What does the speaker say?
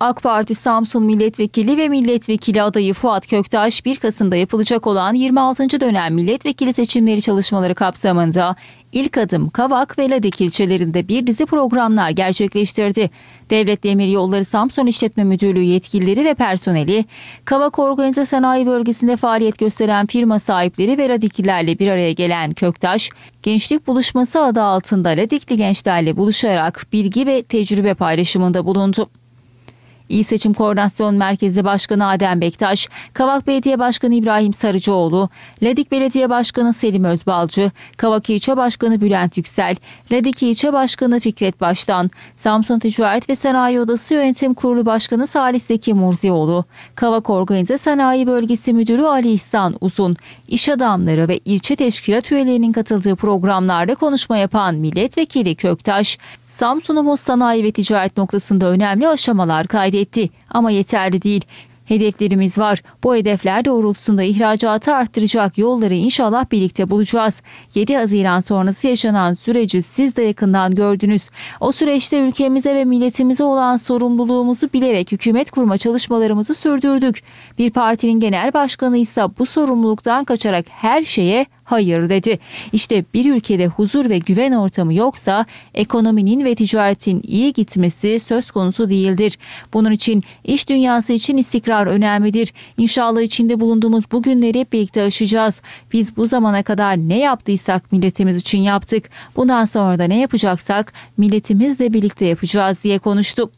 AK Parti Samsun Milletvekili ve Milletvekili adayı Fuat Köktaş 1 Kasım'da yapılacak olan 26. dönem milletvekili seçimleri çalışmaları kapsamında ilk adım Kavak ve Ladik ilçelerinde bir dizi programlar gerçekleştirdi. Devlet Demir Yolları Samsun İşletme Müdürlüğü yetkilileri ve personeli, Kavak Organize Sanayi Bölgesi'nde faaliyet gösteren firma sahipleri ve Ladiklilerle bir araya gelen Köktaş, Gençlik Buluşması adı altında Ladikli gençlerle buluşarak bilgi ve tecrübe paylaşımında bulundu. İyi Seçim Koordinasyon Merkezi Başkanı Adem Bektaş, Kavak Belediye Başkanı İbrahim Sarıcıoğlu, Ladik Belediye Başkanı Selim Özbalcı, Kavak İlçe Başkanı Bülent Yüksel, Ladik İlçe Başkanı Fikret Baştan, Samsun Ticaret ve Sanayi Odası Yönetim Kurulu Başkanı Salih Zeki Murzioğlu, Kavak Organize Sanayi Bölgesi Müdürü Ali İhsan Uzun, iş adamları ve ilçe teşkilat üyelerinin katıldığı programlarda konuşma yapan Milletvekili Köktaş, Samsun Homos Sanayi ve Ticaret noktasında önemli aşamalar kaydetti ama yeterli değil. Hedeflerimiz var. Bu hedefler doğrultusunda ihracatı arttıracak yolları inşallah birlikte bulacağız. 7 Haziran sonrası yaşanan süreci siz de yakından gördünüz. O süreçte ülkemize ve milletimize olan sorumluluğumuzu bilerek hükümet kurma çalışmalarımızı sürdürdük. Bir partinin genel başkanı ise bu sorumluluktan kaçarak her şeye hayır dedi. İşte bir ülkede huzur ve güven ortamı yoksa ekonominin ve ticaretin iyi gitmesi söz konusu değildir. Bunun için iş dünyası için istikrar önemlidir. İnşallah içinde bulunduğumuz bu günleri hep birlikte aşacağız. Biz bu zamana kadar ne yaptıysak milletimiz için yaptık. Bundan sonra da ne yapacaksak milletimizle birlikte yapacağız diye konuştu.